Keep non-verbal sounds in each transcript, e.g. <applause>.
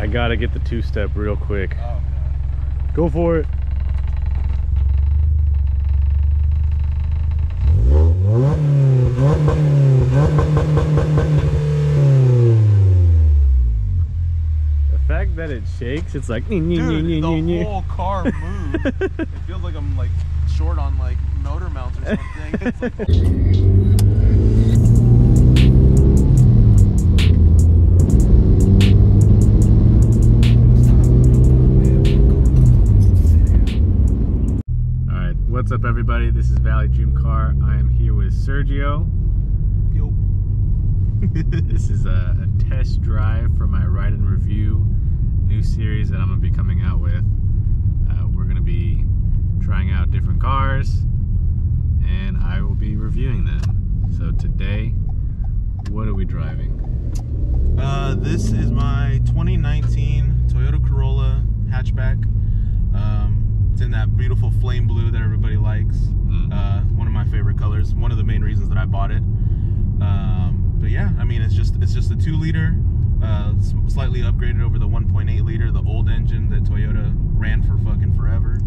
I gotta get the two-step real quick. Oh, Go for it. The fact that it shakes, it's like Dude, the whole car <laughs> moved. it feels like I'm like short on like motor mounts or something. Oh. What's up, everybody? This is Valley Dream Car. I am here with Sergio. Yo. <laughs> This is a, a test drive for my ride and review new series that I'm gonna be coming out with. Uh, we're gonna be trying out different cars, and I will be reviewing them. So today, what are we driving? Uh, this is my 2019 Toyota Corolla hatchback. Um, it's in that beautiful flame blue that everybody likes. Mm. Uh, one of my favorite colors. One of the main reasons that I bought it. Um, but yeah, I mean, it's just it's just a two liter, uh, slightly upgraded over the 1.8 liter, the old engine that Toyota ran for fucking forever.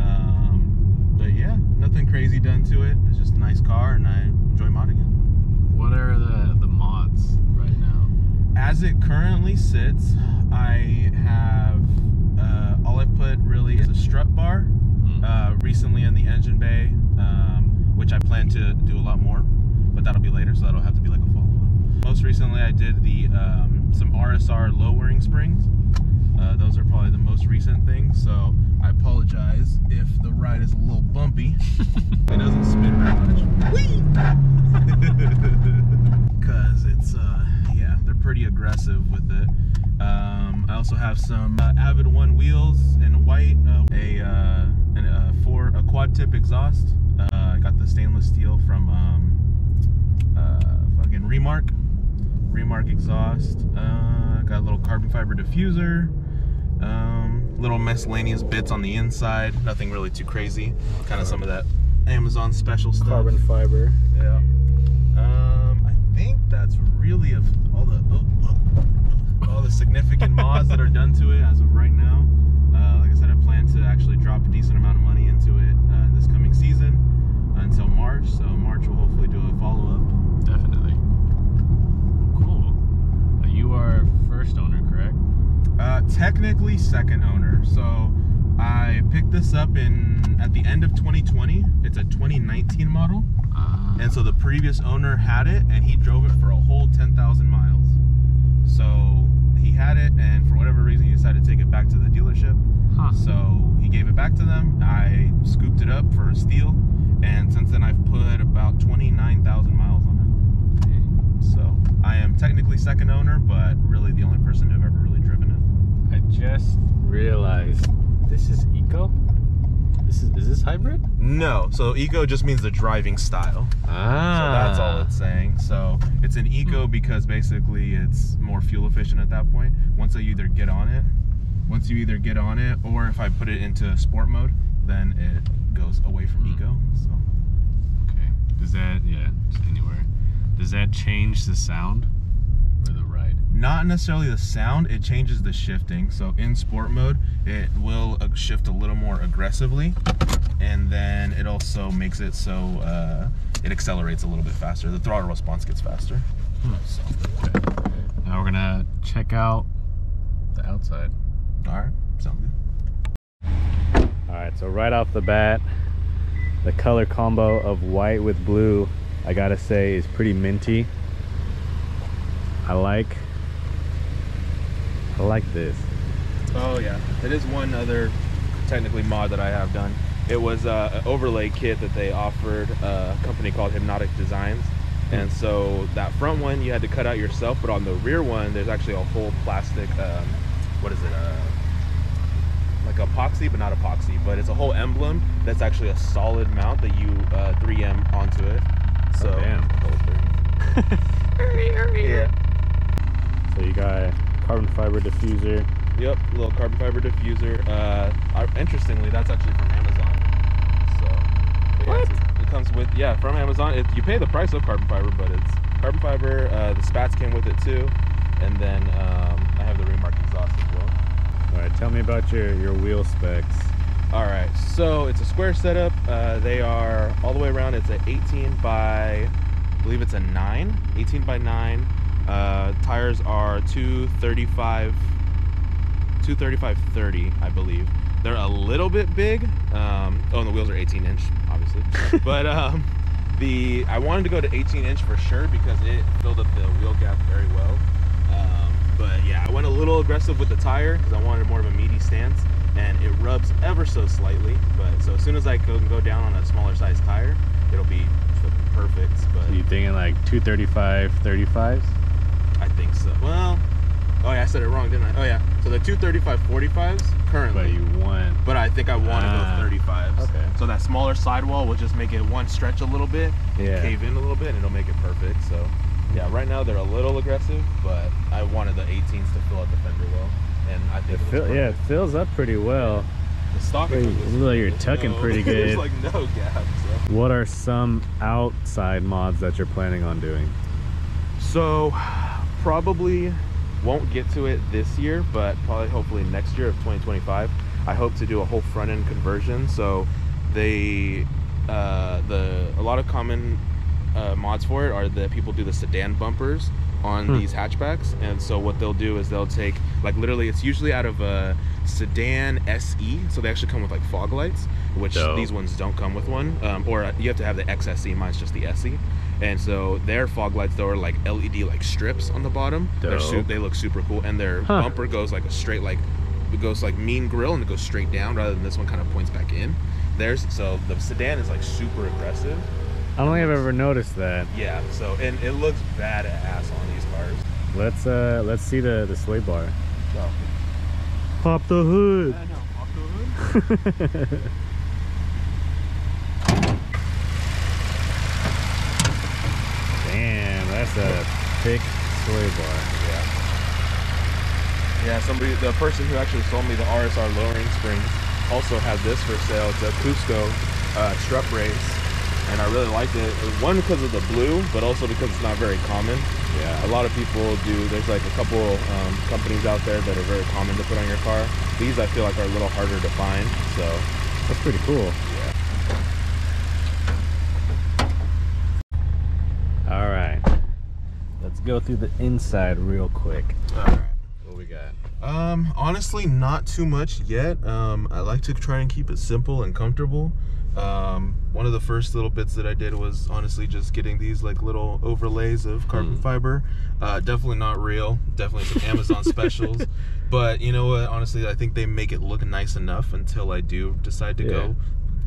Um, but yeah, nothing crazy done to it. It's just a nice car, and I enjoy modding it. What are the the mods right now? As it currently sits, I have uh, all I've put really is a strut bar. Mm. Uh, recently in the engine bay, um, which I plan to do a lot more, but that'll be later, so that'll have to be like a follow up. Most recently, I did the um, some RSR lowering springs. Uh, those are probably the most recent things, so I apologize if the ride is a little bumpy. <laughs> it doesn't spin very much. Because <laughs> it's, uh, pretty aggressive with it. Um, I also have some uh, Avid One wheels in white, uh, a, uh, an, uh, four, a quad tip exhaust. Uh, I got the stainless steel from um, uh, fucking Remark. Remark exhaust. Uh, got a little carbon fiber diffuser. Um, little miscellaneous bits on the inside. Nothing really too crazy. Kind of some of that Amazon special stuff. Carbon fiber. Yeah. Um, I think that's really of all the oh, oh, all the significant <laughs> mods that are done to it as of right now. Uh, like I said, I plan to actually drop a decent amount of money into it uh, this coming season until March. So March will hopefully do a follow up. Definitely. Cool. Uh, you are first owner, correct? Uh, technically second owner. So I picked this up in at the end of 2020. It's a 2019 model. Ah. And so the previous owner had it and he drove it for a whole 10,000 miles. So he had it and for whatever reason he decided to take it back to the dealership. Huh. So he gave it back to them. I scooped it up for a steal. And since then I've put about 29,000 miles on it. So I am technically second owner, but really the only person to have ever really driven it. I just realized this is eco. This is is this hybrid? No, so eco just means the driving style. Ah. So that's all it's saying. So it's an eco because basically it's more fuel efficient at that point. Once I either get on it, once you either get on it, or if I put it into sport mode, then it goes away from eco. So Okay. Does that yeah? Anywhere. Does that change the sound or the ride? not necessarily the sound, it changes the shifting. So in sport mode, it will uh, shift a little more aggressively, and then it also makes it so uh, it accelerates a little bit faster. The throttle response gets faster. So, Okay. Now we're gonna check out the outside. all right, sounds good. All right. So right off the bat, the color combo of white with blue, I gotta say, is pretty minty. I like. I like this. Oh yeah, it is one other technically mod that I have done. It was uh, an overlay kit that they offered uh, a company called Hypnotic Designs. And so that front one you had to cut out yourself, but on the rear one there's actually a whole plastic, um, what is it, uh, like epoxy, but not epoxy, but it's a whole emblem that's actually a solid mount that you uh, 3M onto it. So Oh, damn. <laughs> yeah. So you got carbon fiber diffuser. Yep, little carbon fiber diffuser. Uh, I- interestingly, that's actually from Amazon. So, yeah, What? It comes with yeah from Amazon. It, you pay the price of carbon fiber, but it's carbon fiber. Uh, the spats came with it too, and then um, I have the Remark exhaust as well. All right, Tell me about your your wheel specs. All right, so it's a square setup. Uh, they are all the way around. It's an 18 by, I believe it's a nine, 18 by nine. Uh, tires are 235, 235 30, I believe. They're a little bit big. Um, oh, and the wheels are 18 inch, obviously. <laughs> but um, the I wanted to go to 18 inch for sure because it filled up the wheel gap very well. Um, but yeah, I went a little aggressive with the tire because I wanted more of a meaty stance and it rubs ever so slightly. But so as soon as I can go down on a smaller size tire, it'll be perfect. But So you thinking like 235, 35s? I think so. Well, oh yeah, I said it wrong, didn't I? Oh yeah. So the 235 45s currently. But you want But I think I want to Ah, go 35s. okay. So that smaller sidewall will just make it one stretch a little bit, Yeah. cave in a little bit, and it'll make it perfect. So yeah, right now they're a little aggressive, but I wanted the 18s to fill out the fender well, and I it think it fill, yeah, it fills up pretty well. The stock Wait, looks like you're tucking no- pretty <laughs> There's good. like no gap. So. What are some outside mods that you're planning on doing? So probably won't get to it this year, but probably hopefully next year of 2025. I hope to do a whole front end conversion. So they uh, the a lot of common uh, mods for it are that people do the sedan bumpers on Hmm. these hatchbacks, and so what they'll do is they'll take like literally it's usually out of a sedan SE, so they actually come with like fog lights, which Dope. these ones don't come with one, um, or you have to have the XSE. Mine's just the SE, and so their fog lights though are like LED like strips on the bottom. They're su- they look super cool, and their Huh. bumper goes like a straight like it goes like mean grill and it goes straight down rather than this one kind of points back in. There's so the sedan is like super aggressive. I don't think I've ever noticed that. Yeah, so and it looks badass on these cars. Let's uh let's see the the sway bar. So Pop the hood. I know, off the hood. <laughs> That's a thick sway bar. Yeah. Yeah, somebody, the person who actually sold me the RSR lowering springs also had this for sale. It's a Cusco uh, strut race, and I really liked it. One because of the blue, but also because it's not very common. Yeah. A lot of people do. There's like a couple um, companies out there that are very common to put on your car. These I feel like are a little harder to find. So That's pretty cool. yeah. All right. Let's go through the inside real quick. All right. What we got? Um, honestly, not too much yet. Um, I like to try and keep it simple and comfortable. Um, one of the first little bits that I did was honestly just getting these like little overlays of carbon Mm. fiber. Uh, definitely not real. Definitely some Amazon <laughs> specials. But you know what? Honestly, I think they make it look nice enough until I do decide to Yeah. go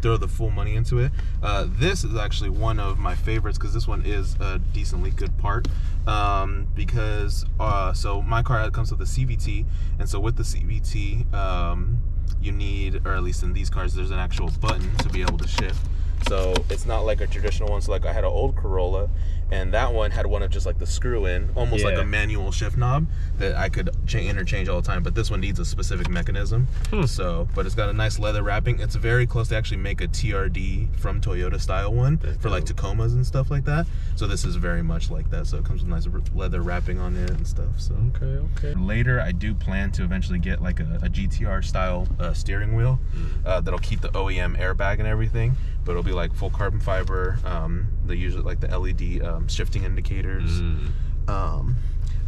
throw the full money into it. Uh, this is actually one of my favorites because this one is a decently good part. Um, because uh, so my car comes with a CVT, and so with the CVT, um, you need, or at least in these cars, there's an actual button to be able to shift. So it's not like a traditional one. So like I had an old Corolla, and that one had one of just like the screw in, almost like a manual shift knob that I could cha- interchange all the time. But this one needs a specific mechanism. Hmm. So, but it's got a nice leather wrapping. It's very close to actually make a TRD from Toyota style one That's for like. Tacomas and stuff like that. So this is very much like that. So it comes with nice leather wrapping on it and stuff. So Okay, okay. later I do plan to eventually get like a, a GTR style uh, steering wheel uh, that'll keep the OEM airbag and everything, but it'll be like full carbon fiber. Um, they usually like the LED um, shifting indicators. Mm. Um,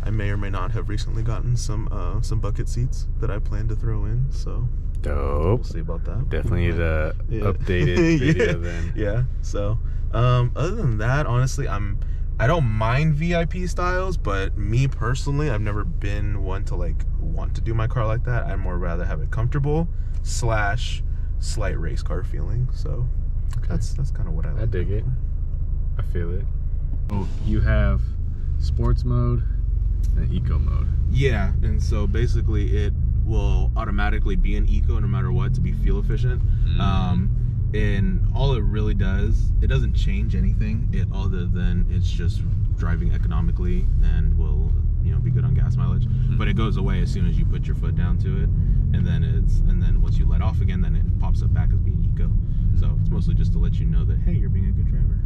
I may or may not have recently gotten some uh, some bucket seats that I plan to throw in. So dope. we'll see about that. Definitely need a <laughs> Yeah. updated <laughs> video yeah. then. Yeah. So, um, other than that, honestly, I'm I don't mind VIP styles, but me personally, I've never been one to like want to do my car like that. I'd more rather have it comfortable slash slight race car feeling. So that's that's kind of what I like. I dig it. I feel it. Oh, you have sports mode and eco mode. Yeah, and so basically it will automatically be an eco no matter what to be fuel efficient. Mm. Um, and all it really does, it doesn't change anything. It other than it's just driving economically and will you know be good on gas mileage. But it goes away as soon as you put your foot down to it, and then it's and then once you let off again, then it pops up back as being eco. So it's mostly just to let you know that hey, you're being a good driver.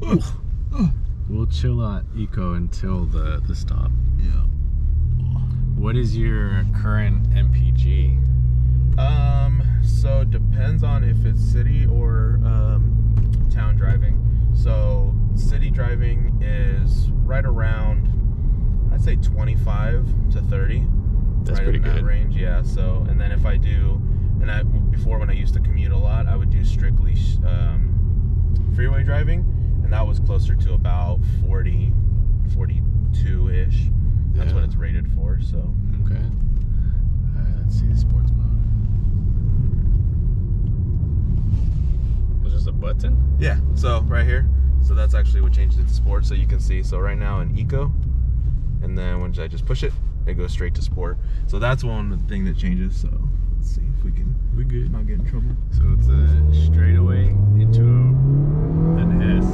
We'll, we'll chill out eco until the the stop. Yeah. What is your current MPG? Um, so it depends on if it's city or um, town driving. So city driving is right around, I'd say 25 to 30. That's right pretty in that good. range, yeah. So and then if I do, and I before when I used to commute a lot, I would do strictly um, freeway driving, and that was closer to about 40, 42 ish. That's what it's rated for. So. Okay. All right, let's see the sports mode. Was this a button? Yeah, so right here. So that's actually what changes it to sport. So you can see, so right now in eco, and then once I just push it, it goes straight to sport. So that's one thing that changes. So if we can We good. not get in trouble. So it's a straightaway into a, an S.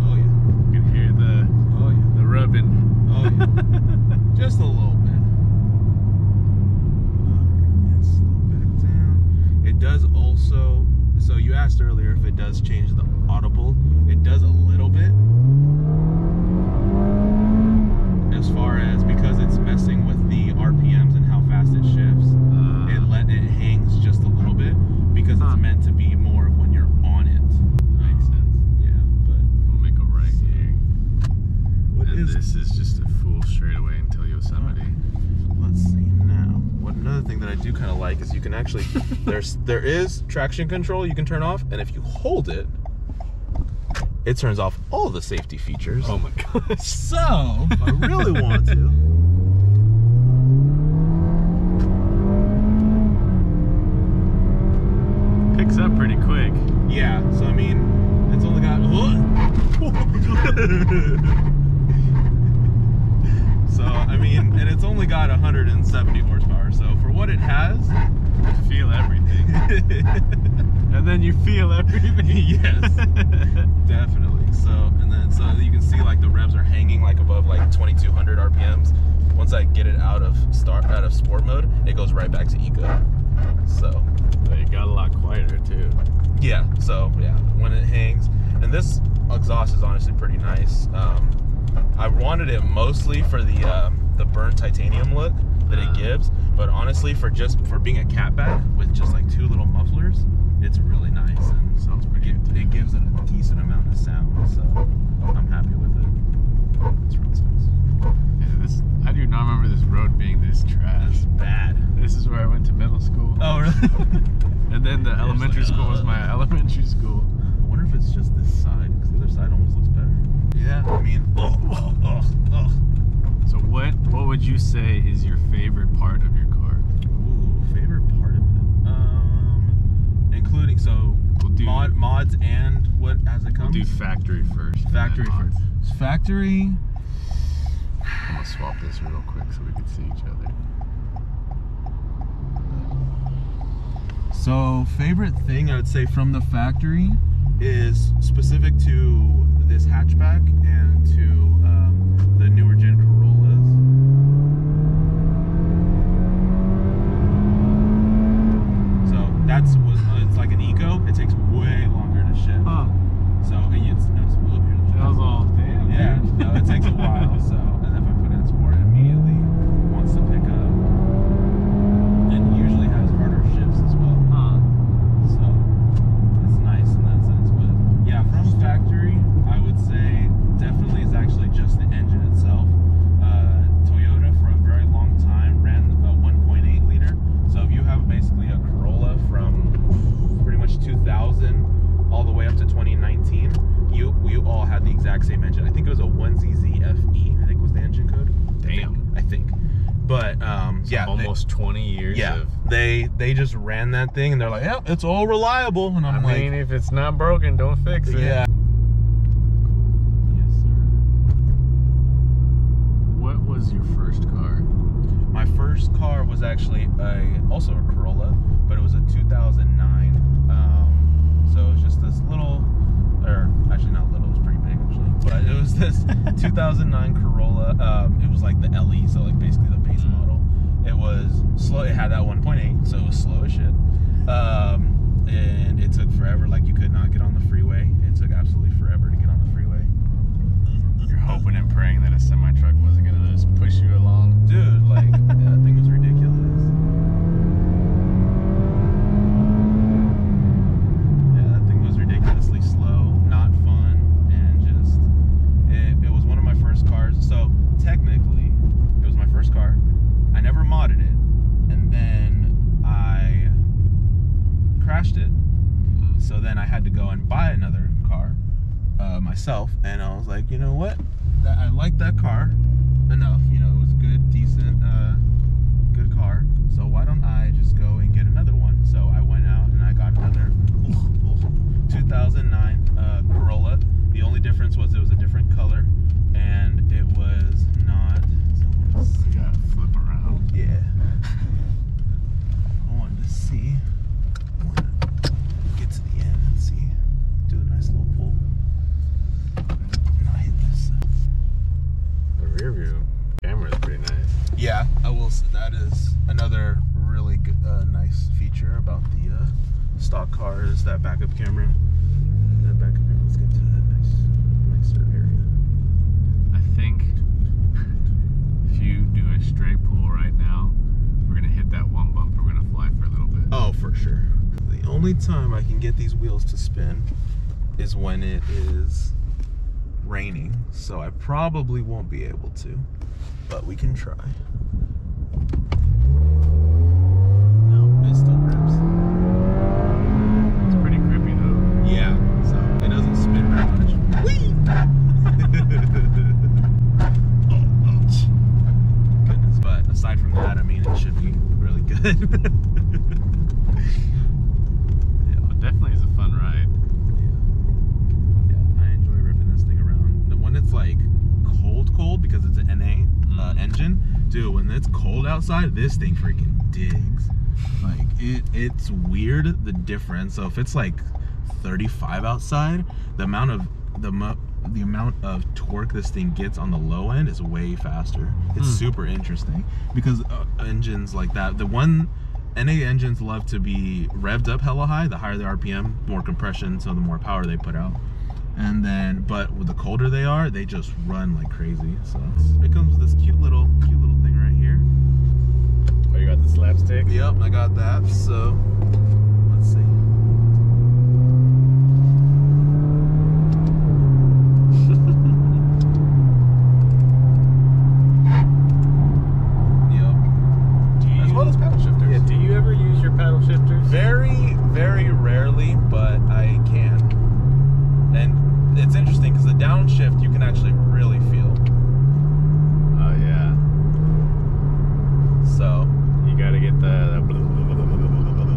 Oh yeah. You can hear the Oh the rubbing. Oh yeah. <laughs> Just a little bit. Alright, slow back down. It does also. So you asked earlier if it does change the audible. It does a little bit. As far as because it's messing with the RPMs and how fast it shifts, Uh, it let it hangs just a little bit because Huh. it's meant to be more of when you're on it. makes Um, sense. Yeah, but We'll make a right here. what and is this is just a full straightaway until Yosemite. Let's see now. What another thing that I do kind of like is you can actually <laughs> there's there is traction control you can turn off, and if you hold it, it turns off all the safety features. Oh my gosh. so <laughs> I really want to. Picks up pretty quick. Yeah, so I mean, it's only got. <laughs> Oh <laughs> so I mean, and it's only got 170 horsepower. So for what it has, You feel everything. and then you feel everything. Yes. Definitely. So, and then so you can see like the revs are hanging like above like 2200 RPMs. Once I get it out of start out of sport mode, it goes right back to eco. So, So you got a lot quieter too. yeah. So yeah, when it hangs, and this exhaust is honestly pretty nice. Um, I wanted it mostly for the um, the burnt titanium look that it gives, but honestly for just for being a catback with just like two little mufflers, it's really nice and Sounds pretty it, good. it gives it a decent amount of sound. So I'm happy with it. It's really nice. Yeah, this I do not remember this road being this trash. That's bad. This is where I went to middle school. Oh really? <laughs> And then the elementary like, school was my uh. elementary school. I wonder if it's just this side because the other side almost looks better. Yeah. I mean, <laughs> oh, oh, oh, oh. So what what would you say is your favorite part of your car? Ooh, favorite part of it. Um, including so We'll do mod mods and what as it comes? we'll do factory first. factory first. Factory. I'm gonna swap this real quick so we can see each other. So favorite thing I would say from the factory is specific to this hatchback and to um, the newer gen Corollas. So that's what it's like an eco. It takes way longer to shift. Huh. So it, it's, it's whoop, here, That was all damn. Yeah, no, it takes a <laughs> while. So, and if I put it in sport, it immediately wants to pick up, and usually has harder shifts as well. Huh. So it's nice in that sense. But yeah, from factory, I would say definitely is actually just the engine itself. Uh, Toyota for a very long time ran a 1.8 liter. So if you have basically a Corolla from pretty much 2000 all the way up to 2019, you you all had the exact same engine. I think it was a 1ZZFE. I think was the engine code. I think- Damn. I think. But um, So yeah, they- almost 20 years yeah, of they they just ran that thing and they're like, yeah, it's all reliable. And I I'm like, mean, if it's not broken, don't fix it. yeah. Yes, sir. What was your first car? My first car was actually a also a Corolla, but it was a 2009. Um, so it was just this little, or actually not little, it was pretty big actually. But it was this <laughs> 2009 Corolla. Um, it was like the LE, so like basically the base model. It was slow. It had that 1.8, so it was slow as shit. Um, and it took forever. Like you could not get on the freeway. It took absolutely forever to get on the freeway. You're hoping and praying that a semi truck wasn't gonna just push you along. Dude, like <laughs> that thing was ridiculous. Yeah, that thing was ridiculously slow, not fun, and just it, it was one of my first cars. So technically, it was my first car. I never modded it, and then I crashed it. So then I had to go and buy another car uh, myself, and I was like, you know what? That I like that car enough. You know, it was good, decent, uh, good car. So why don't I just go and get another one? So I went out and I got another 2009 uh, Corolla. The only difference was it was a different color, and it was not. So let's You gotta flip around. yeah. I wanted to see. I wanted to get to the end and see. Do a nice little pull. Not hit this. The rear view camera is pretty nice. Yeah, I will. Say that is another really good, uh, nice feature about the uh, stock cars. That backup camera. That backup camera. Let's get to that nice, nicer area. I think if you do a straight pull right now, we're gonna hit that one bump. We're gonna fly for a little bit. Oh, for sure. The only time I can get these wheels to spin is when it is raining. So I probably won't be able to, but we can try. No, it still grips. It's pretty grippy though. Yeah, so it doesn't spin very much. Whee! oh, ouch. Goodness, but aside from that, I mean, it should be really good. yeah. It definitely is a fun ride. Yeah, I enjoy ripping this thing around. When it's like cold, cold because it's an NA uh, Mm. engine, dude. When it's cold outside, this thing freaking digs. Like it, it's weird the difference. So if it's like 35 outside, the amount of the the amount of torque this thing gets on the low end is way faster. It's Hmm. super interesting because uh, engines like that, the one NA engines love to be revved up hella high. The higher the RPM, more compression, so the more power they put out. And then, but with the colder they are, they just run like crazy. So it comes with this cute little, cute little thing right here. Oh, you got the slapstick? Yep, I got that. So let's see. yep. Do you, As well as paddle shifters. yeah, do you ever use your paddle shifters? Very, very rarely, but I can. And it's interesting because the downshift you can actually really feel. Oh yeah. So You gotta get the. the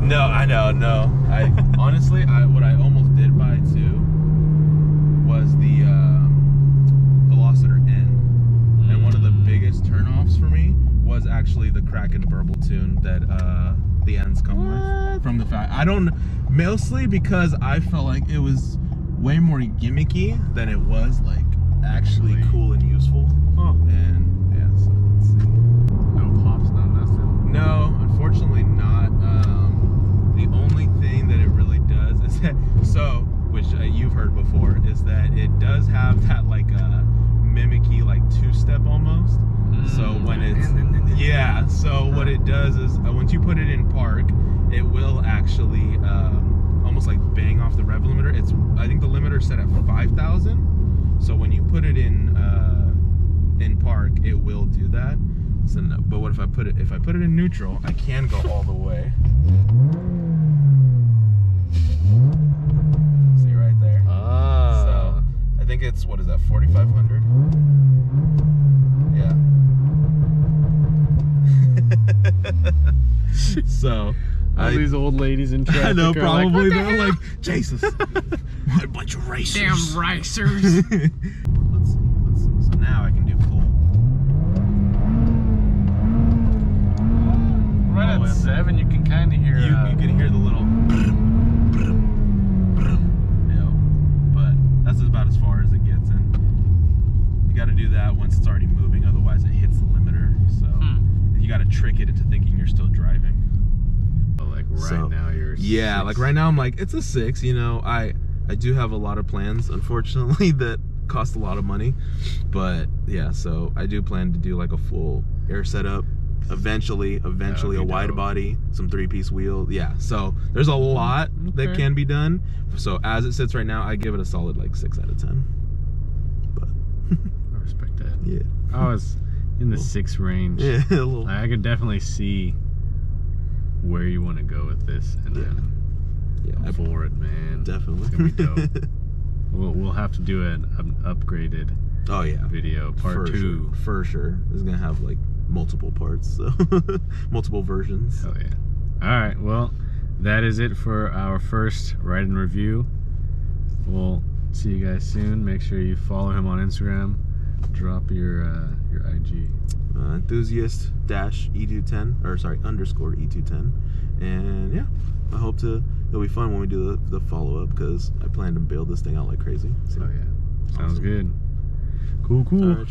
no, I know, no. I honestly, I what I almost did buy too was the um, Veloster N, and one of the biggest turnoffs for me was actually the Kraken burble tune that uh, the Ns come with. What? From the fact I don't mostly because I felt like it was way more gimmicky than it was like actually Really? cool and useful. Oh, And yeah, so let's see. no pops, no nothing. No, unfortunately not. Um, the only thing that it really does is that, so, which uh, you've heard before, is that it does have that like uh, mimicky like two-step almost. So Mm. when it's yeah, so what it does is uh, once you put it in park, it will actually um, almost like bang off the rev limiter. It's I think the limiter set at five thousand. So when you put it in uh, in park, it will do that. So no, but what if I put it if I put it in neutral, I can go all the way. See right there. Ah. So I think it's what is that, forty five hundred? Yeah. <laughs> <laughs> so All I, these old ladies in traffic. <laughs> I know are like, probably they're hell?" like Jesus. what a bunch of racers. damn racers. <laughs> let's see, let's see. So now I can do full. right Oh, at seven, you can kind of hear. You, uh, you can hear the little. Yeah, but that's about as far as it gets, and you got to do that once it's already moving. Otherwise, it hits the limiter. So Hmm. you got to trick it into thinking you're still driving. But like right So, now, you're Yeah, six. like right now I'm like it's a six. You know, I I do have a lot of plans, unfortunately, <laughs> that cost a lot of money. But yeah, so I do plan to do like a full air setup. Eventually, eventually a That'd wide dope. body, some three piece wheel. Yeah, so there's a lot that can be done. So as it sits right now, I give it a solid like six out of ten. But I respect that. <laughs> yeah, I was in the Cool. six range. <laughs> yeah, a little. I could definitely see where you want to go with this, and Yeah. then Yeah, I'm for it, man. definitely. It's gonna be dope. <laughs> We'll, we'll have to do an, an upgraded oh yeah, video, part for two. Sure, for sure. This is gonna have like multiple parts, so <laughs> multiple versions. Oh yeah. All right, well, that is it for our first ride and review. We'll see you guys soon. Make sure you follow him on Instagram. Drop your uh, your IG. Uh, enthusiast dash e210 or sorry underscore e210, and yeah, I hope to. It'll be fun when we do the, the follow up because I plan to build this thing out like crazy. So, Oh yeah, sounds Awesome. good. Cool, cool. All right, y'all.